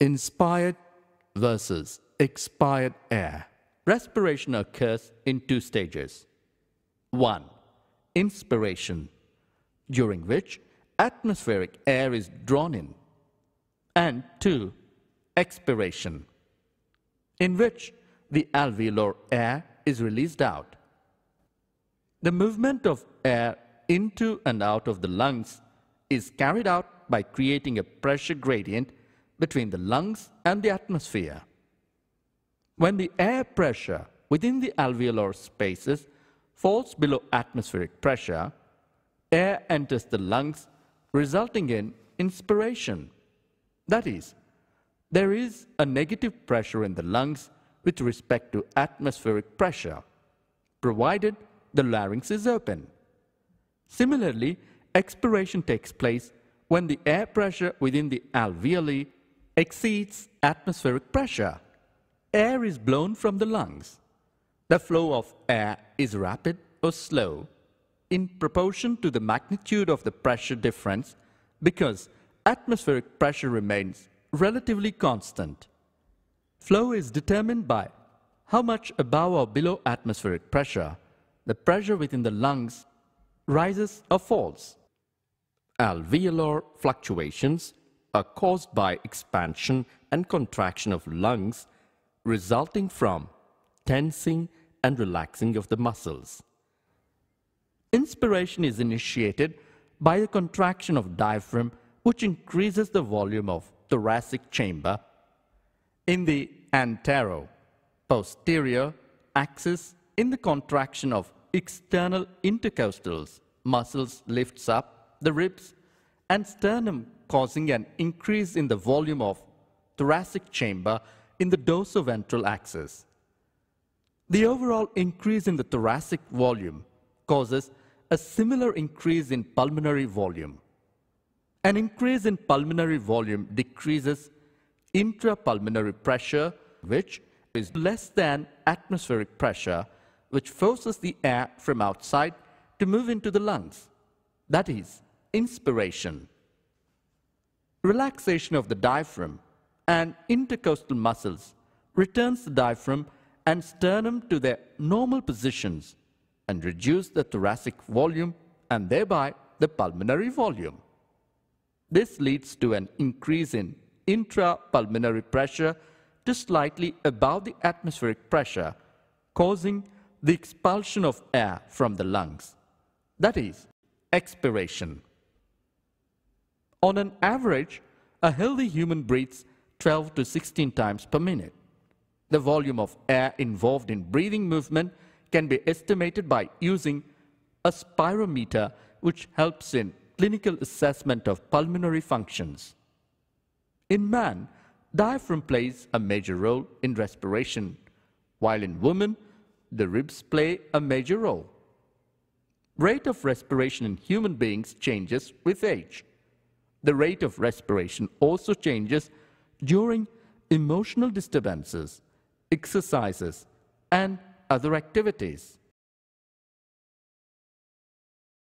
Inspired versus expired air. Respiration occurs in two stages. 1. Inspiration, during which atmospheric air is drawn in. And 2. Expiration, in which the alveolar air is released out. The movement of air into and out of the lungs is carried out by creating a pressure gradient between the lungs and the atmosphere. When the air pressure within the alveolar spaces falls below atmospheric pressure, air enters the lungs, resulting in inspiration. That is, there is a negative pressure in the lungs with respect to atmospheric pressure, provided the larynx is open. Similarly, expiration takes place when the air pressure within the alveoli exceeds atmospheric pressure. Air is blown from the lungs. The flow of air is rapid or slow in proportion to the magnitude of the pressure difference because atmospheric pressure remains relatively constant. Flow is determined by how much above or below atmospheric pressure the pressure within the lungs rises or falls. Alveolar fluctuations are caused by expansion and contraction of lungs resulting from tensing and relaxing of the muscles. Inspiration is initiated by the contraction of diaphragm which increases the volume of thoracic chamber in the antero posterior axis in the contraction of external intercostals muscles lifts up the ribs and sternum causing an increase in the volume of thoracic chamber in the dorsoventral axis. The overall increase in the thoracic volume causes a similar increase in pulmonary volume. An increase in pulmonary volume decreases intrapulmonary pressure, which is less than atmospheric pressure, which forces the air from outside to move into the lungs. That is, inspiration. Relaxation of the diaphragm and intercostal muscles returns the diaphragm and sternum to their normal positions and reduce the thoracic volume and thereby the pulmonary volume. This leads to an increase in intrapulmonary pressure to slightly above the atmospheric pressure, causing the expulsion of air from the lungs. That is, expiration. On an average, a healthy human breathes 12 to 16 times per minute. The volume of air involved in breathing movement can be estimated by using a spirometer which helps in clinical assessment of pulmonary functions. In man, diaphragm plays a major role in respiration, while in women, the ribs play a major role. Rate of respiration in human beings changes with age. The rate of respiration also changes during emotional disturbances, exercises, and other activities.